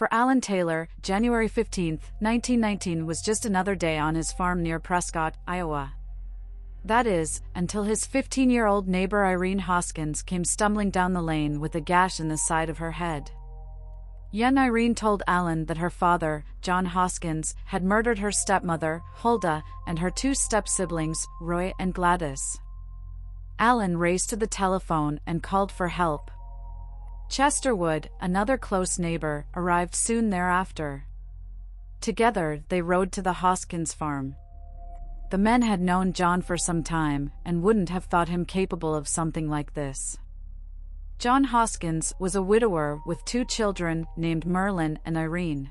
For Alan Taylor, January 15, 1919 was just another day on his farm near Prescott, Iowa. That is, until his 15 year old neighbor Irene Hoskins came stumbling down the lane with a gash in the side of her head. Young Irene told Alan that her father, John Hoskins, had murdered her stepmother, Hulda, and her two step siblings, Roy and Gladys. Alan raced to the telephone and called for help. Chester Wood, another close neighbor, arrived soon thereafter. Together, they rode to the Hoskins farm. The men had known John for some time and wouldn't have thought him capable of something like this. John Hoskins was a widower with two children named Merlin and Irene.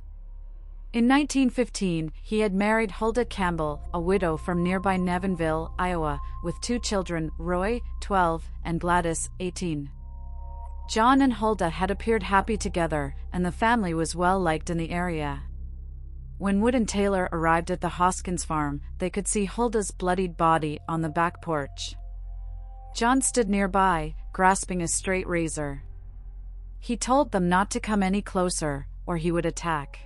In 1915, he had married Hulda Campbell, a widow from nearby Nevinville, Iowa, with two children, Roy, 12, and Gladys, 18. John and Hulda had appeared happy together, and the family was well liked in the area. When Wood and Taylor arrived at the Hoskins farm, they could see Hulda's bloodied body on the back porch. John stood nearby, grasping a straight razor. He told them not to come any closer, or he would attack.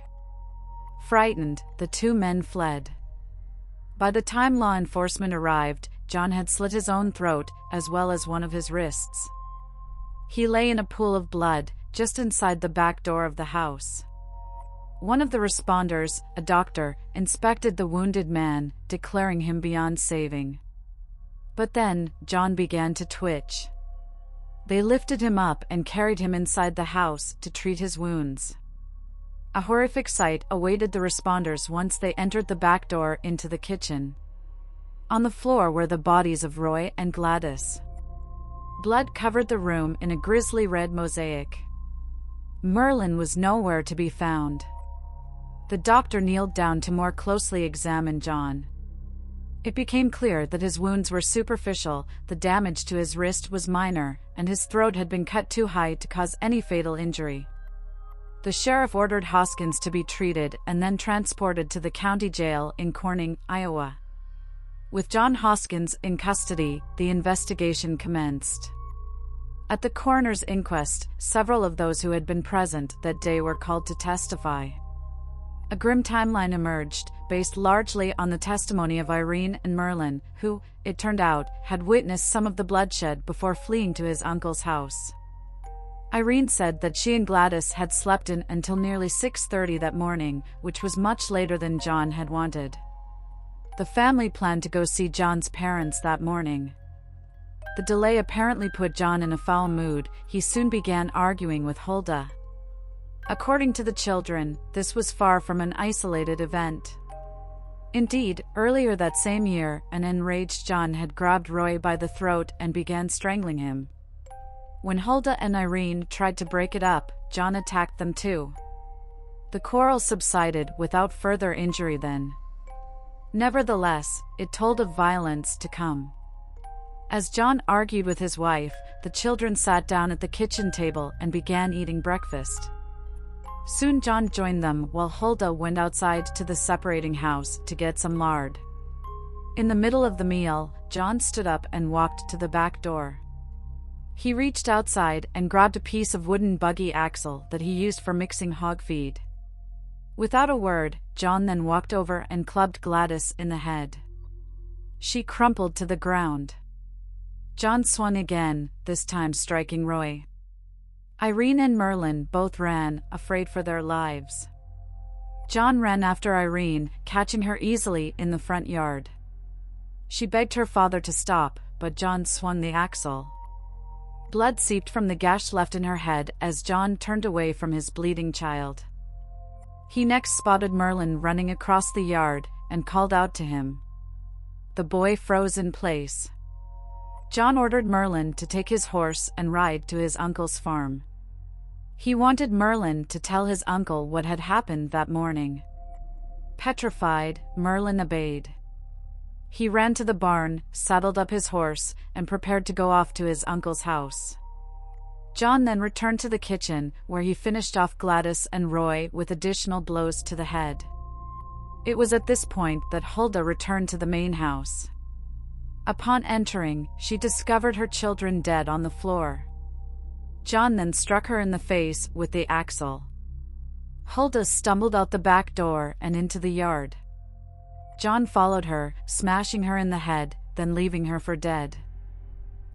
Frightened, the two men fled. By the time law enforcement arrived, John had slit his own throat, as well as one of his wrists. He lay in a pool of blood, just inside the back door of the house. One of the responders, a doctor, inspected the wounded man, declaring him beyond saving. But then, John began to twitch. They lifted him up and carried him inside the house to treat his wounds. A horrific sight awaited the responders once they entered the back door into the kitchen. On the floor were the bodies of Roy and Gladys. Blood covered the room in a grisly red mosaic. Merlin was nowhere to be found. The doctor kneeled down to more closely examine John. It became clear that his wounds were superficial, the damage to his wrist was minor, and his throat had been cut too high to cause any fatal injury. The sheriff ordered Hoskins to be treated and then transported to the county jail in Corning, Iowa. With John Hoskins in custody, the investigation commenced. At the coroner's inquest, several of those who had been present that day were called to testify. A grim timeline emerged, based largely on the testimony of Irene and Merlin, who, it turned out, had witnessed some of the bloodshed before fleeing to his uncle's house. Irene said that she and Gladys had slept in until nearly 6:30 that morning, which was much later than John had wanted. The family planned to go see John's parents that morning. The delay apparently put John in a foul mood, he soon began arguing with Hulda. According to the children, this was far from an isolated event. Indeed, earlier that same year, an enraged John had grabbed Roy by the throat and began strangling him. When Hulda and Irene tried to break it up, John attacked them too. The quarrel subsided without further injury then. Nevertheless, it told of violence to come. As John argued with his wife, the children sat down at the kitchen table and began eating breakfast. Soon John joined them while Hulda went outside to the separating house to get some lard. In the middle of the meal, John stood up and walked to the back door. He reached outside and grabbed a piece of wooden buggy axle that he used for mixing hog feed. Without a word, John then walked over and clubbed Gladys in the head. She crumpled to the ground. John swung again, this time striking Roy. Irene and Merlin both ran, afraid for their lives. John ran after Irene, catching her easily in the front yard. She begged her father to stop, but John swung the axle. Blood seeped from the gash left in her head as John turned away from his bleeding child. He next spotted Merlin running across the yard and called out to him. The boy froze in place. John ordered Merlin to take his horse and ride to his uncle's farm. He wanted Merlin to tell his uncle what had happened that morning. Petrified, Merlin obeyed. He ran to the barn, saddled up his horse, and prepared to go off to his uncle's house. John then returned to the kitchen, where he finished off Gladys and Roy with additional blows to the head. It was at this point that Hulda returned to the main house. Upon entering, she discovered her children dead on the floor. John then struck her in the face with the axle. Hulda stumbled out the back door and into the yard. John followed her, smashing her in the head, then leaving her for dead.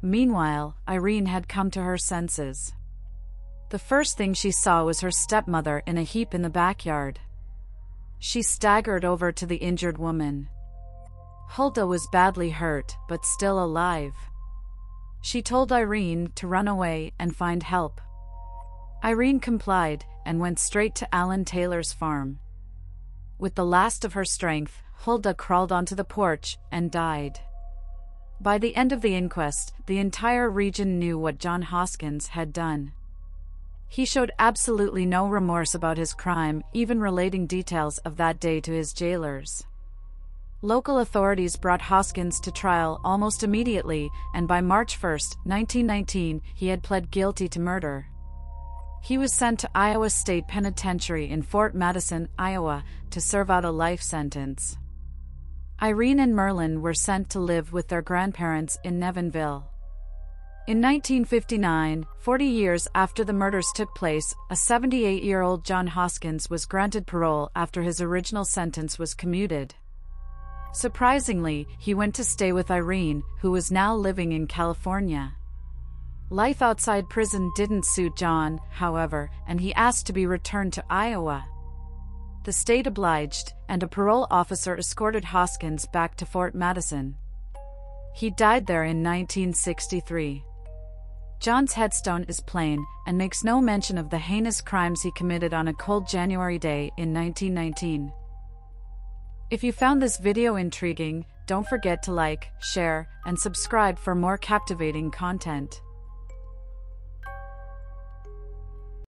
Meanwhile, Irene had come to her senses. The first thing she saw was her stepmother in a heap in the backyard. She staggered over to the injured woman. Hulda was badly hurt, but still alive. She told Irene to run away and find help. Irene complied and went straight to Alan Taylor's farm. With the last of her strength, Hulda crawled onto the porch and died. By the end of the inquest, the entire region knew what John Hoskins had done. He showed absolutely no remorse about his crime, even relating details of that day to his jailers. Local authorities brought Hoskins to trial almost immediately, and by March 1, 1919, he had pled guilty to murder. He was sent to Iowa State Penitentiary in Fort Madison, Iowa, to serve out a life sentence. Irene and Merlin were sent to live with their grandparents in Nevinville. In 1959, 40 years after the murders took place, a 78 year old John Hoskins was granted parole after his original sentence was commuted. Surprisingly, he went to stay with Irene, who was now living in California. Life outside prison didn't suit John, however, and he asked to be returned to Iowa. The state obliged, and a parole officer escorted Hoskins back to Fort Madison. He died there in 1963. John's headstone is plain and makes no mention of the heinous crimes he committed on a cold January day in 1919. If you found this video intriguing, don't forget to like, share, and subscribe for more captivating content.